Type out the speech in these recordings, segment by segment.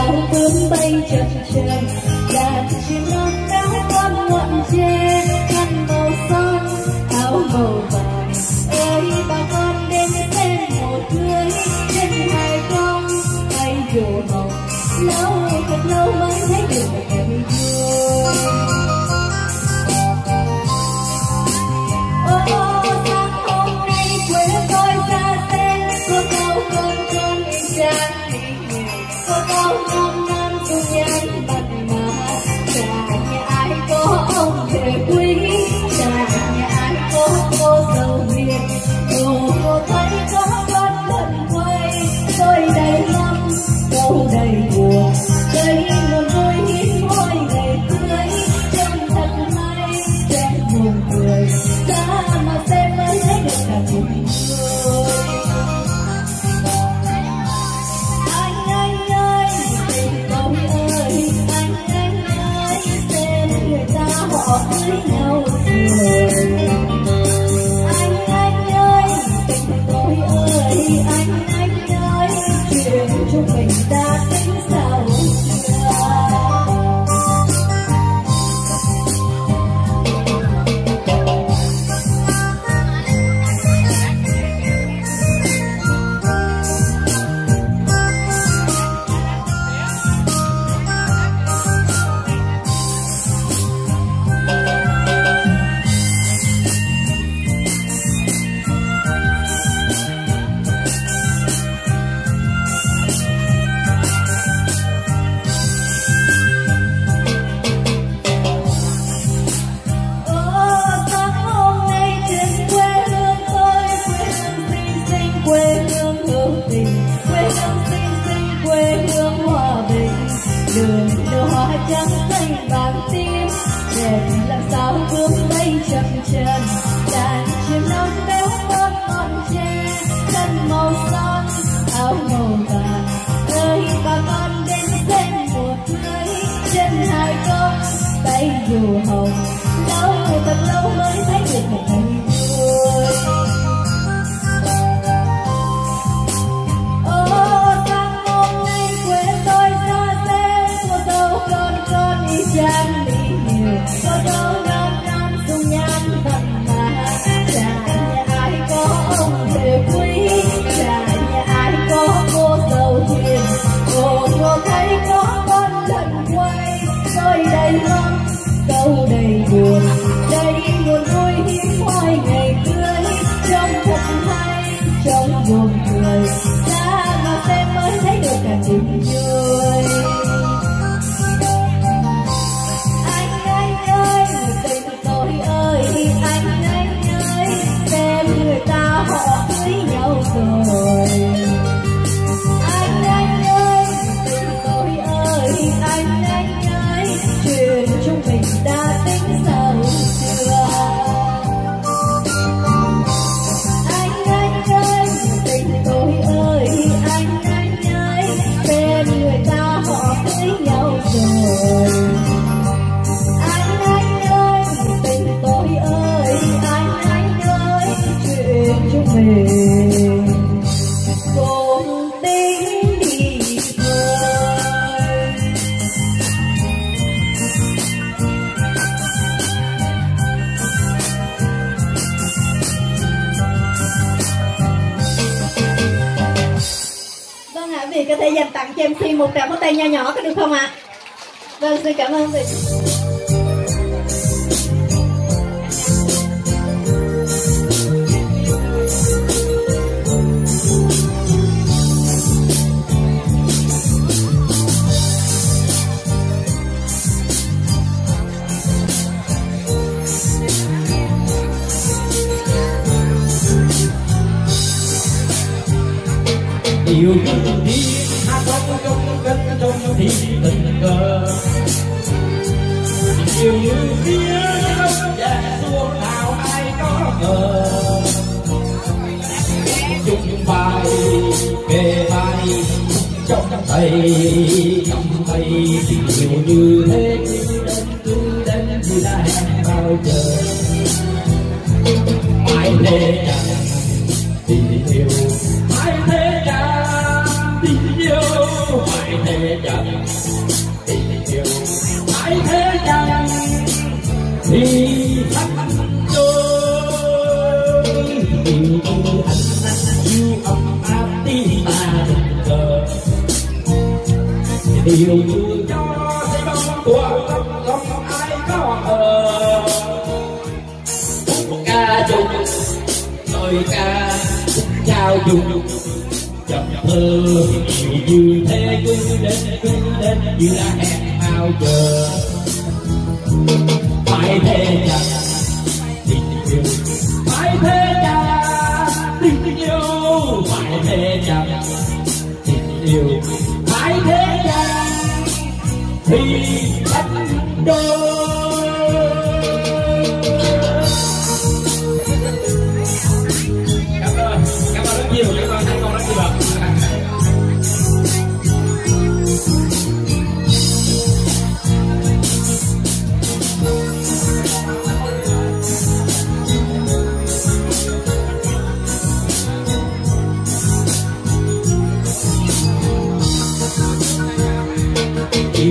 sao bướm bay chập chờn đàn chim non Oh. cho em xin một tràng pháo tay nho nhỏ có được không ạ à? vâng xin cảm ơn chị girl Điều như biết Dạ xuống nào ai có ngờ. Chung bài về bài Trong thầy Trong thầy Nhiều như thế. Cứ đến cứ đến Cứ đã hẹn bao giờ. Ai lê chẳng chiều chưa cho xây đông của lắm lắm ai có ờ ca chung lời ca trao chung chậm thơ nhiều như thế cứ đến cứ đến như là hẹn bao giờ phải thế chặt tình yêu phải thế chặt tình yêu phải thế chặt tình yêu phải thế chặt thì thành đôi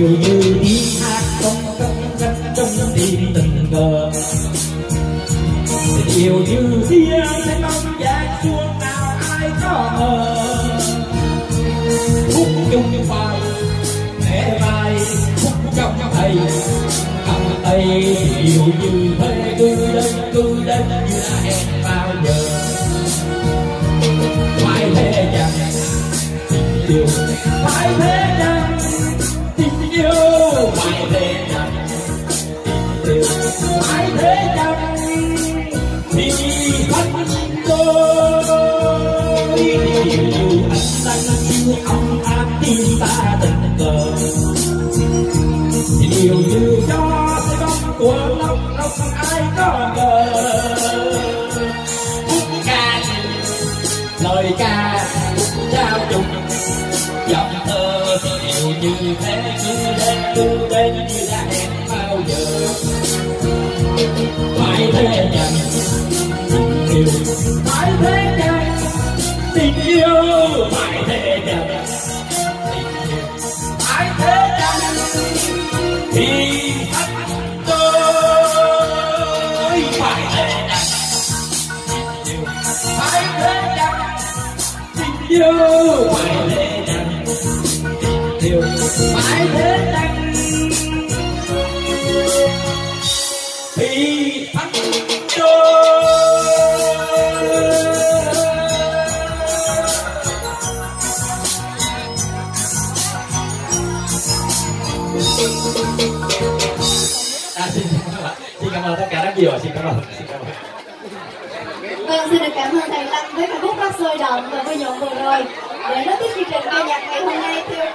yêu như đi hát trong cánh cánh trong tim tình cờ. Yêu như kia sẽ mong gian xuống nào ai có ngờ khúc chung vai mẹ vai khúc trong thầy. Cầm tay yêu như thế, cứ đến cứ đến như là hẹn bao giờ. Phải thế chẳng yêu phải thế phải thế chẳng tình yêu phải thế chẳng tình yêu phải thế chẳng tình yêu phải thế chẳng thì tôi phải thế phải thế tình yêu phải thế phải thế Vâng, xin được cảm ơn thầy Lâm với ca khúc rất sôi động và vui nhộn vừa rồi. Để nối tiếp chương trình ca nhạc ngày hôm nay theo